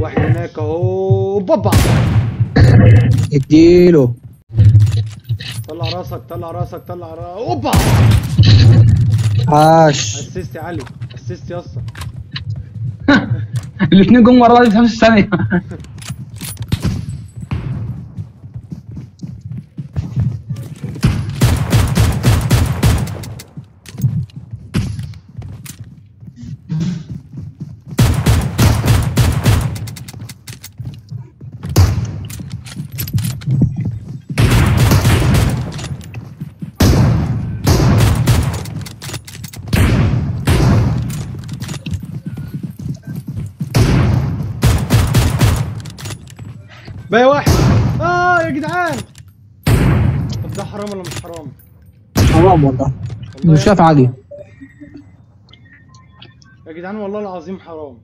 واحد هناك أهو. بابا. اديله. طلع راسك طلع راسك طلع راسك أوبا. عاش. أسيست يا علي أسيست يا اسطى. الاثنين جم ورا بعض في نفس الثانية. باقي واحد. آه يا جدعان. طب ده حرام ولا مش حرام؟ حرام والله. والله مش يا- شايف علي يا جدعان والله العظيم حرام.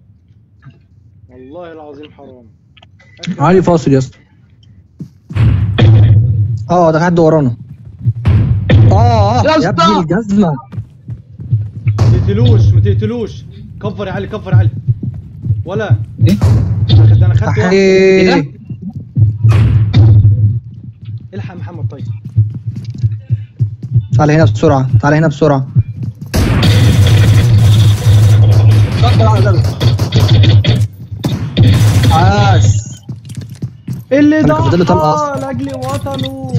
والله العظيم حرام. علي فاصل يا اسطى. آه ده حد ورانا. آه يا يا اسطى. آه. ابني الجزمة. ما تقتلوش ما تقتلوش. كفر يا علي كفر يا علي. ولا؟ إيه؟ أنا خدت واحد. محمد طيب. تعال هنا بسرعة تعال هنا بسرعة. عاش. اللي ضحى. لاجل وطنه.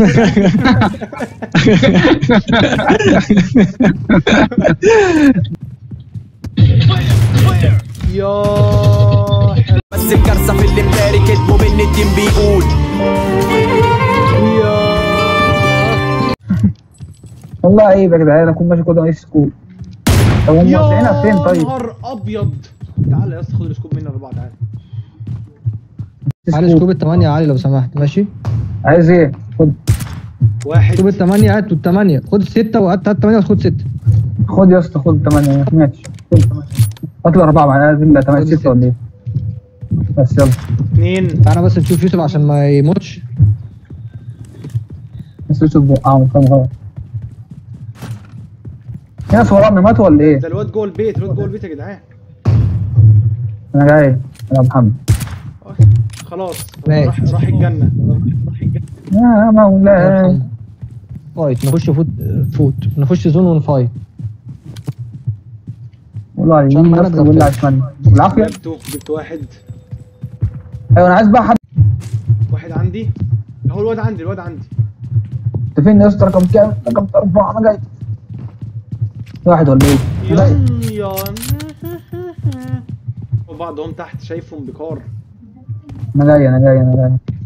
يا. بس الكارثة في اللي مداري كتبه من الدين بيقول. والله عيب يا جدعان؟ اكون ماشي كده ناقص سكول طب هم موزعينها فين يا طيب؟ نهار أبيض. تعالى يا أسطى خد السكوب مني اربعه تعالى علي سكوب الثمانية يا علي لو سمحت. ماشي؟ عايز إيه؟ خد. واحد سكوب الثمانية هات الثمانية خد الستة وهات هات الثمانية وخد ستة. خد يا أسطى خد 8 ماشي. خد 8 هات لي اربعه معايا لازم 8 6 ولا إيه؟ بس يلا. اثنين تعالى بس نشوف يوسف عشان ما يموتش. بس يوسف بوقعهم كام غلط. في ناس ورانا ماتوا ولا إيه؟ ده الواد جوه البيت الواد جوه البيت يا جدعان. أنا جاي. يا محمد. خلاص. راح راح الجنة. راح الجنة. يا مولاي فايت نخش فوت فوت. نخش زون ونفايت والله عشان معانا بس والله الشمال بالعافية. جبت واحد. أيوه أنا عايز بقى حد. واحد عندي. اهو الواد عندي الواد عندي. انت فين يا اسطى رقم كام؟ رقم أربعة أنا جاي. واحد ولا إيه؟ أنا جاي. يا يا وبعضهم تحت شايفهم بكار أنا جاي أنا جاي أنا جاي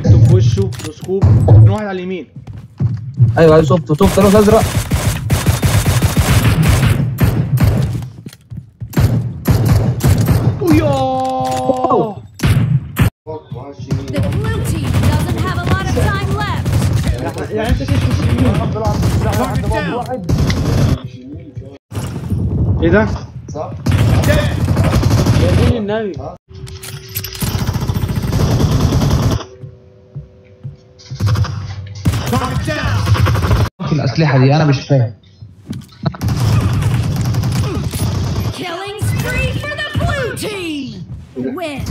جبته في وشه وسكوب من واحد على اليمين أيوه أيوه شفته شفته راس ازرق The blue team doesn't have a lot of time left. يعني انت شايف مش اليمين إيه ده؟ صح يا دين النبي الأسلحة دي أنا مش فاهم Killing spree for the blue team. Win.